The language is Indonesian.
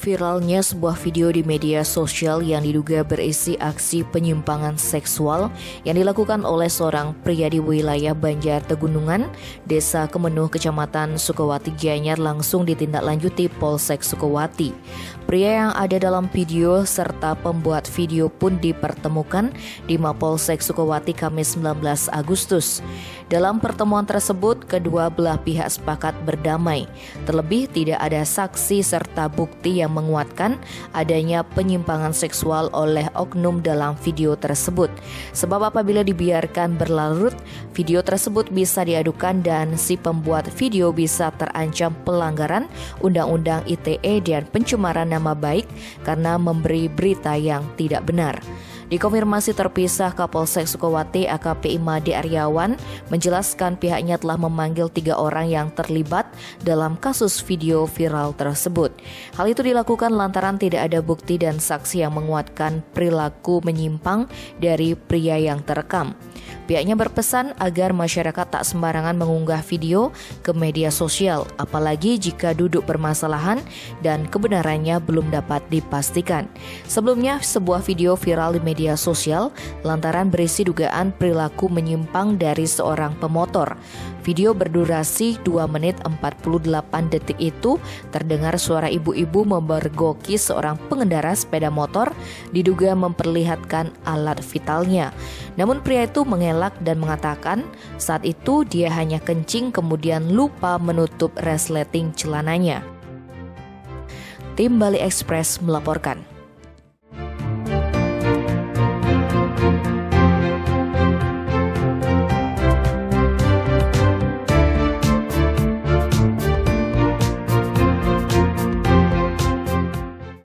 Viralnya sebuah video di media sosial yang diduga berisi aksi penyimpangan seksual yang dilakukan oleh seorang pria di wilayah Banjar Tegunungan, Desa Kemenuh, Kecamatan Sukawati Gianyar langsung ditindaklanjuti Polsek Sukawati. Pria yang ada dalam video serta pembuat video pun dipertemukan di Mapolsek Sukawati Kamis 19 Agustus. Dalam pertemuan tersebut, kedua belah pihak sepakat berdamai. Terlebih tidak ada saksi serta bukti yang menguatkan adanya penyimpangan seksual oleh oknum dalam video tersebut. Sebab apabila dibiarkan berlarut, video tersebut bisa diadukan dan si pembuat video bisa terancam pelanggaran Undang-Undang ITE dan pencemaran nama baik karena memberi berita yang tidak benar. Dikonfirmasi terpisah Kapolsek Sukawati AKP Imade Aryawan menjelaskan pihaknya telah memanggil tiga orang yang terlibat dalam kasus video viral tersebut. Hal itu dilakukan lantaran tidak ada bukti dan saksi yang menguatkan perilaku menyimpang dari pria yang terekam. Pihaknya berpesan agar masyarakat tak sembarangan mengunggah video ke media sosial, apalagi jika duduk permasalahan dan kebenarannya belum dapat dipastikan. Sebelumnya, sebuah video viral di media sosial lantaran berisi dugaan perilaku menyimpang dari seorang pemotor. Video berdurasi 2 menit 48 detik itu terdengar suara ibu-ibu memergoki seorang pengendara sepeda motor diduga memperlihatkan alat vitalnya. Namun pria itu mengelak dan mengatakan saat itu dia hanya kencing kemudian lupa menutup resleting celananya. Tim Bali Express melaporkan.